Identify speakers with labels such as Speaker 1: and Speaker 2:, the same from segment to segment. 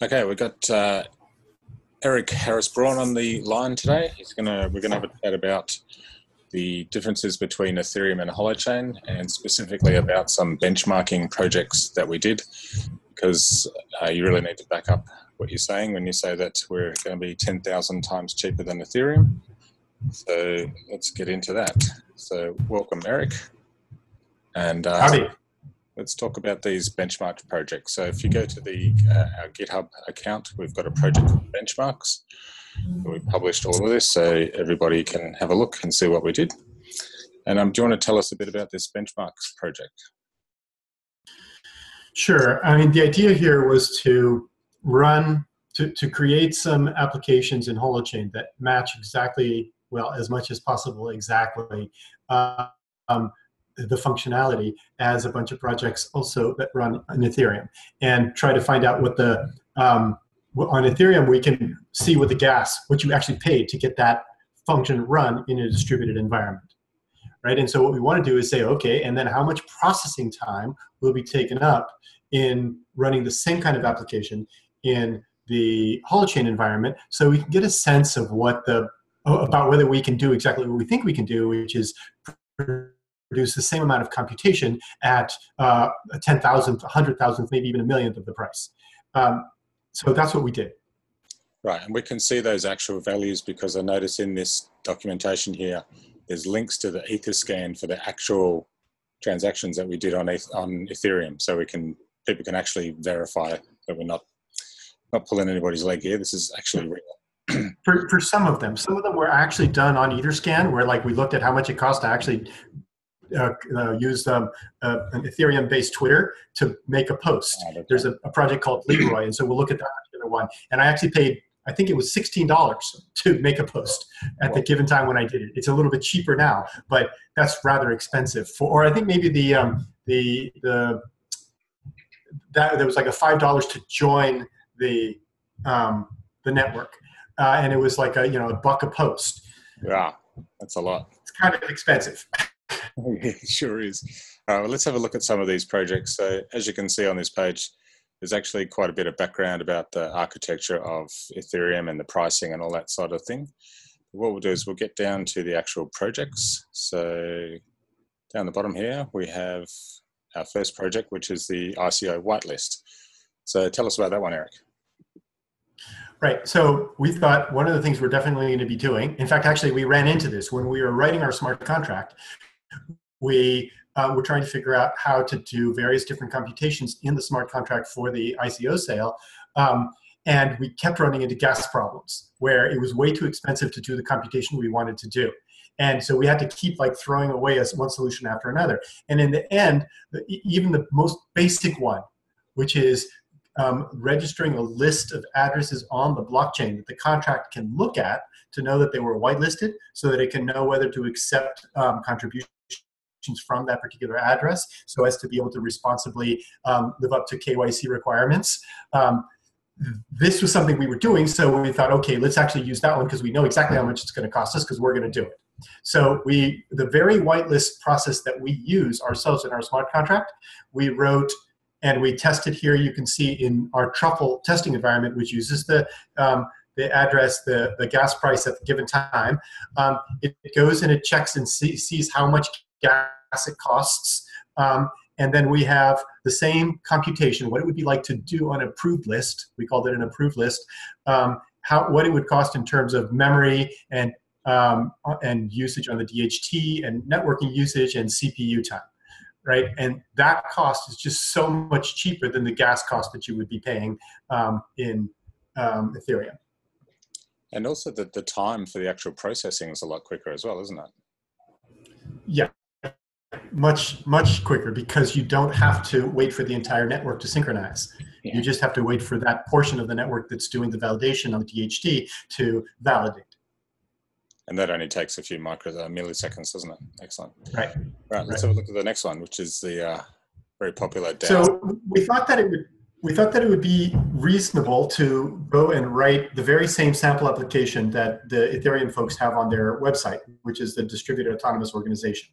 Speaker 1: Okay, we've got uh, Eric Harris Braun on the line today. He's gonna we're gonna have a chat about the differences between Ethereum and Holochain, and specifically about some benchmarking projects that we did, because uh, you really need to back up what you're saying when you say that we're going to be 10,000 times cheaper than Ethereum. So let's get into that. So welcome, Eric. And uh,
Speaker 2: Howdy
Speaker 1: let's talk about these benchmarked projects. So if you go to the uh, our GitHub account, we've got a project called Benchmarks. We published all of this so everybody can have a look and see what we did. And um, do you want to tell us a bit about this Benchmarks project?
Speaker 2: Sure. I mean, the idea here was to run, to, to create some applications in Holochain that match exactly, well, as much as possible, exactly uh, um, the functionality as a bunch of projects also that run on Ethereum and try to find out what the um, on Ethereum we can see what the gas what you actually paid to get that function run in a distributed environment right? And so what we want to do is say okay and then how much processing time will be taken up in running the same kind of application in the holochain environment so we can get a sense of what the about whether we can do exactly what we think we can do which is produce the same amount of computation at uh, a 10,000th, 100,000th, maybe even a millionth of the price. Um, so that's what we did.
Speaker 1: Right, and we can see those actual values because I notice in this documentation here, there's links to the Etherscan for the actual transactions that we did on on Ethereum, so we can people can actually verify that we're not not pulling anybody's leg here. This is actually real.
Speaker 2: for, for some of them, some of them were actually done on Etherscan, where like we looked at how much it cost to actually uh, uh, used um, uh, an Ethereum-based Twitter to make a post. Oh, There's a, a, project called Leeroy, and so we'll look at that particular one. And I actually paid, I think it was sixteen dollars to make a post at the given time when I did it. It's a little bit cheaper now, but that's rather expensive. For, or I think maybe the um, the the that there was like a five dollars to join the um, the network, uh, and it was like a you know a buck a post.
Speaker 1: Yeah, that's a lot.
Speaker 2: It's kind of expensive.
Speaker 1: it sure is. Uh, let's have a look at some of these projects. So, as you can see on this page, there's actually quite a bit of background about the architecture of Ethereum and the pricing and all that sort of thing. What we'll do is we'll get down to the actual projects. So, down the bottom here, we have our first project, which is the ICO whitelist. So, tell us about that one, Eric.
Speaker 2: Right. So we thought one of the things we're definitely going to be doing, in fact, actually, we ran into this when we were writing our smart contract we uh, were trying to figure out how to do various different computations in the smart contract for the ICO sale. Um, and we kept running into gas problems where it was way too expensive to do the computation we wanted to do. And so we had to keep like throwing away as one solution after another. And in the end, even the most basic one, which is um, registering a list of addresses on the blockchain that the contract can look at to know that they were whitelisted so that it can know whether to accept um, contributions from that particular address so as to be able to responsibly um, live up to KYC requirements. Um, this was something we were doing, so we thought, okay, let's actually use that one because we know exactly how much it's going to cost us because we're going to do it. So we, the very whitelist process that we use ourselves in our smart contract, we wrote and we test it here. You can see in our truffle testing environment, which uses the um, the address, the, the gas price at the given time. Um, it, it, goes and it checks and see, sees how much gas it costs. Um, and then we have the same computation, what it would be like to do on an approved list. We called it an approved list. Um, how, what it would cost in terms of memory and, um, and usage on the DHT and networking usage and CPU time, right? And that cost is just so much cheaper than the gas cost that you would be paying um, in um, Ethereum.
Speaker 1: And also the, the time for the actual processing is a lot quicker as well, isn't it?
Speaker 2: Yeah, much much quicker because you don't have to wait for the entire network to synchronize yeah. you just have to wait for that portion of the network that's doing the validation on the dht to validate
Speaker 1: and that only takes a few micro uh, milliseconds doesn't it excellent
Speaker 2: right
Speaker 1: right let's right. have a look at the next one which is the uh, very popular DAO.
Speaker 2: so we thought that it would we thought that it would be reasonable to go and write the very same sample application that the Ethereum folks have on their website, which is the Distributed Autonomous Organization.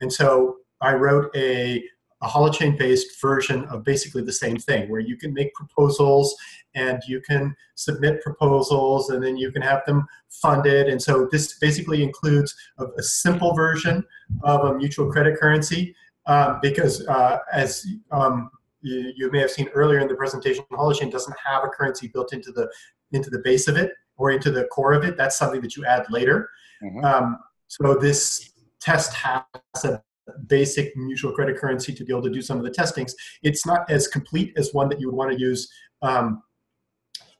Speaker 2: And so I wrote a a holochain based version of basically the same thing where you can make proposals and you can submit proposals and then you can have them funded. And so this basically includes a, a simple version of a mutual credit currency um, because uh, as um, you, you, may have seen earlier in the presentation holochain doesn't have a currency built into the into the base of it or into the core of it. That's something that you add later. Mm-hmm. um, so this test has a basic mutual credit currency to be able to do some of the testings. It's not as complete as one that you would want to use um,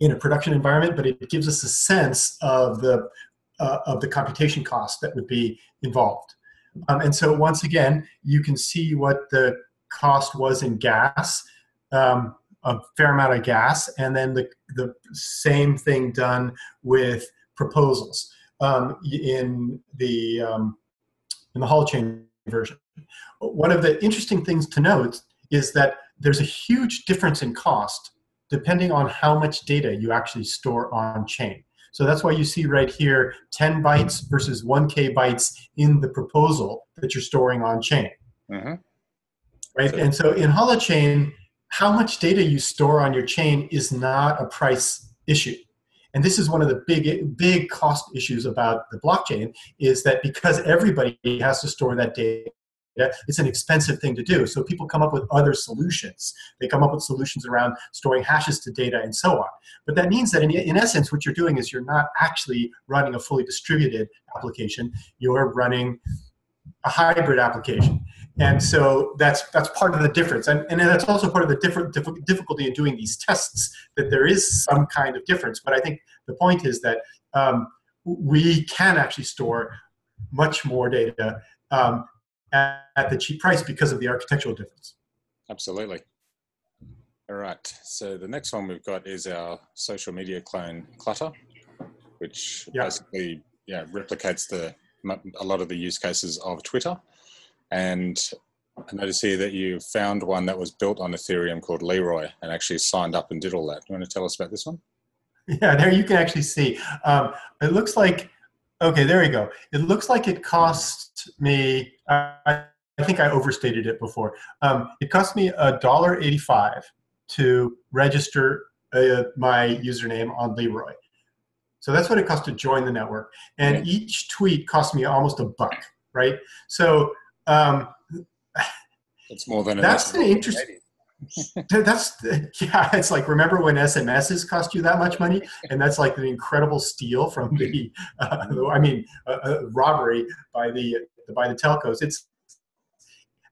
Speaker 2: in a production environment, but it gives us a sense of the uh, of the computation cost that would be involved. Um, and so once again, you can see what the cost was in gas, um, a fair amount of gas, and then the, the same thing done with proposals um, in the um, in the hall holochain version. One of the interesting things to note is that there's a huge difference in cost depending on how much data you actually store on chain. So that's why you see right here 10 bytes versus 1K bytes in the proposal that you're storing on chain. Mm-hmm. Right? And so in Holochain, how much data you store on your chain is not a price issue. And this is one of the big, big cost issues about the blockchain is that because everybody has to store that data, it's an expensive thing to do. So people come up with other solutions. They come up with solutions around storing hashes to data and so on. But that means that in, in essence, what you're doing is you're not actually running a fully distributed application. You're running a hybrid application. And so that's that's part of the difference, and, and that's also part of the different difficulty in doing these tests. That there is some kind of difference, but I think the point is that um, we can actually store much more data um, at, at the cheap price because of the architectural difference.
Speaker 1: Absolutely. All right. So the next one we've got is our social media clone Clutter, which yeah. basically yeah replicates the a lot of the use cases of Twitter. And I notice here that you found one that was built on Ethereum called Leeroy and actually signed up and did all that. You want to tell us about this one?
Speaker 2: Yeah, there you can actually see. Um, it looks like, okay, there you go. It looks like it cost me, I, I think I overstated it before. Um, it cost me a dollar eighty-five to register uh, my username on Leeroy. So that's what it costs to join the network. And each tweet cost me almost a buck, right? So um,
Speaker 1: it's more than
Speaker 2: that's an interesting. that's yeah it's like remember when sms's cost you that much money? And that's like an incredible steal from the uh, i mean uh, uh, robbery by the by the telcos. It's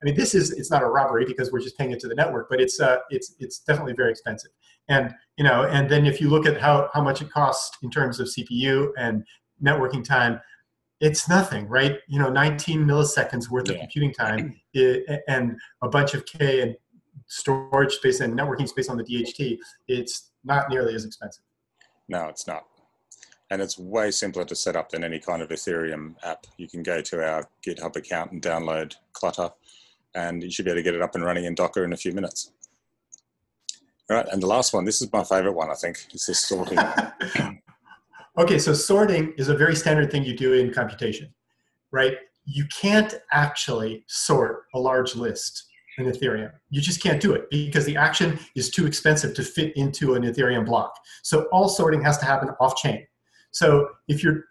Speaker 2: i mean this is it's not a robbery because we're just paying it to the network but it's uh it's it's definitely very expensive. And you know and then if you look at how how much it costs in terms of cpu and networking time it's nothing, right? You know, 19 milliseconds worth yeah. of computing time and a bunch of K and storage space and networking space on the DHT. It's not nearly as expensive.
Speaker 1: No, it's not. And it's way simpler to set up than any kind of Ethereum app. You can go to our GitHub account and download Clutter, and you should be able to get it up and running in Docker in a few minutes. All right, and the last one, this is my favorite one, I think. This sorting.
Speaker 2: Okay, so sorting is a very standard thing you do in computation, right? You can't actually sort a large list in Ethereum. You just can't do it because the action is too expensive to fit into an Ethereum block. So all sorting has to happen off chain. So if you're,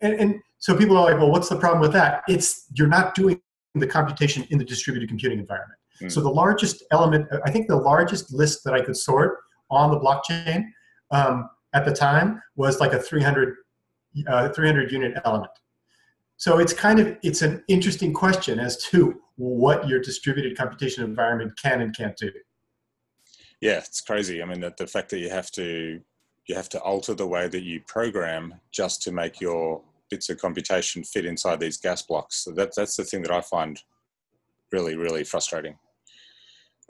Speaker 2: and, and so people are like, well, what's the problem with that? It's you're not doing the computation in the distributed computing environment. Mm. So the largest element, I think the largest list that I could sort on the blockchain um, at the time was like a 300, uh, 300 unit element. So it's kind of it's an interesting question as to what your distributed computation environment can and can't do.
Speaker 1: Yeah, it's crazy. I mean, the, the fact that you have to you have to alter the way that you program just to make your bits of computation fit inside these gas blocks. So that, that's the thing that I find really, really frustrating.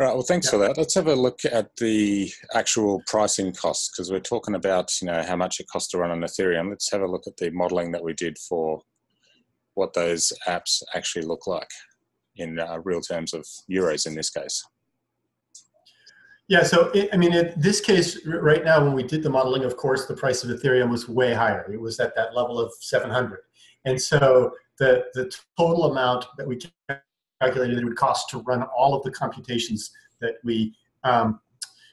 Speaker 1: All right. Well, thanks for that. Let's have a look at the actual pricing costs because we're talking about you know how much it costs to run on Ethereum. Let's have a look at the modeling that we did for what those apps actually look like in uh, real terms of euros in this case.
Speaker 2: Yeah, so it, I mean, in this case, right now, when we did the modeling, of course, the price of Ethereum was way higher. It was at that level of 700, and so the the total amount that we calculated it would cost to run all of the computations that we um,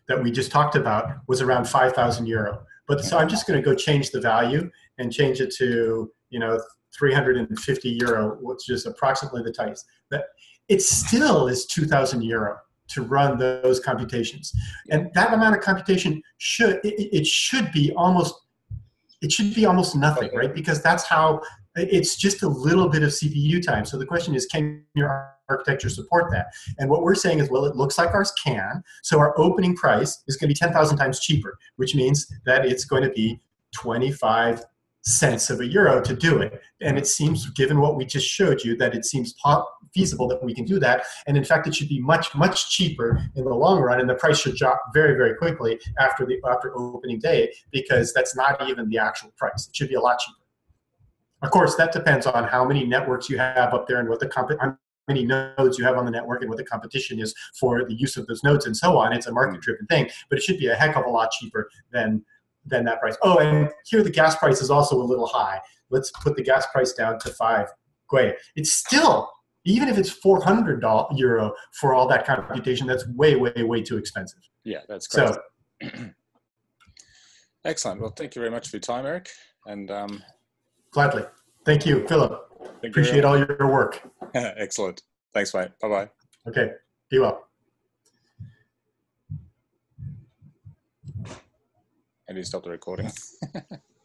Speaker 2: that we just talked about was around 5,000 euro. But so I'm just going to go change the value and change it to you know 350 euro, which is approximately the types. But it still is 2,000 euro to run those computations, and that amount of computation should it, it should be almost it should be almost nothing, right? Because that's how it's just a little bit of CPU time. So the question is, can your architecture support that? And what we're saying is, well, it looks like ours can. So our opening price is going to be 10,000 times cheaper, which means that it's going to be 25 cents of a euro to do it. And it seems, given what we just showed you, that it seems feasible that we can do that. And in fact, it should be much, much cheaper in the long run, and the price should drop very, very quickly after the after opening day because that's not even the actual price. It should be a lot cheaper. Of course, that depends on how many networks you have up there and what the comp- how many nodes you have on the network and what the competition is for the use of those nodes and so on. It's a market-driven thing, but it should be a heck of a lot cheaper than than that price. Oh, and here the gas price is also a little high. Let's put the gas price down to five. Great. It's still, even if it's 400 euro for all that computation, that's way, way, way too expensive.
Speaker 1: Yeah, that's. So, Excellent. Well, thank you very much for your time, Eric. And um,
Speaker 2: gladly. Thank you, Philip. Appreciate you all your work.
Speaker 1: Excellent. Thanks, mate. Bye bye.
Speaker 2: Okay. Be well.
Speaker 1: And you stop the recording.